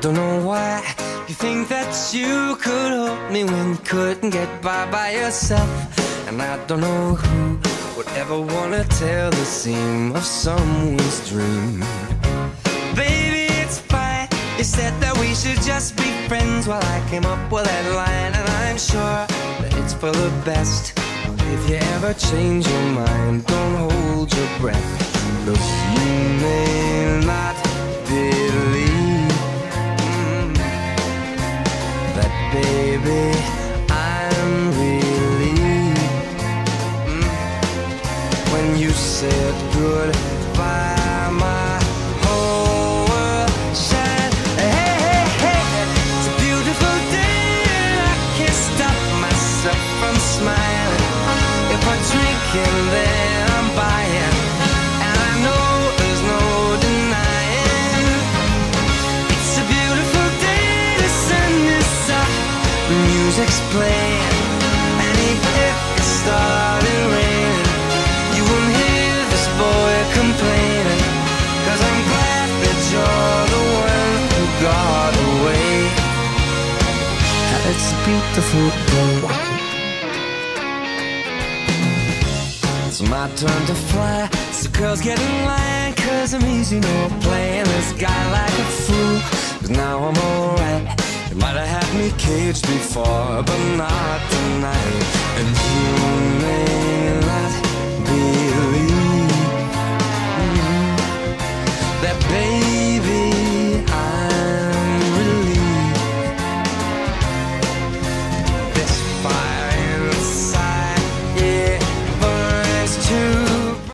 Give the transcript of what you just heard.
don't know why you think that you could help me when you couldn't get by by yourself. And I don't know who would ever wanna tell the seam of someone's dream. Baby, it's fine. You said that we should just be friends while I came up with that line, and I'm sure that it's for the best. If you ever change your mind, don't hold your breath. Look, you when you said goodbye. My whole world shined. Hey, hey, hey, it's a beautiful day, and I can't stop myself from smiling. If I drink and then It's a beautiful day. It's my turn to fly. So girls get in line, cause I'm easy, no playing this guy like a fool. Cause now I'm alright. You might have had me caged before, but not tonight.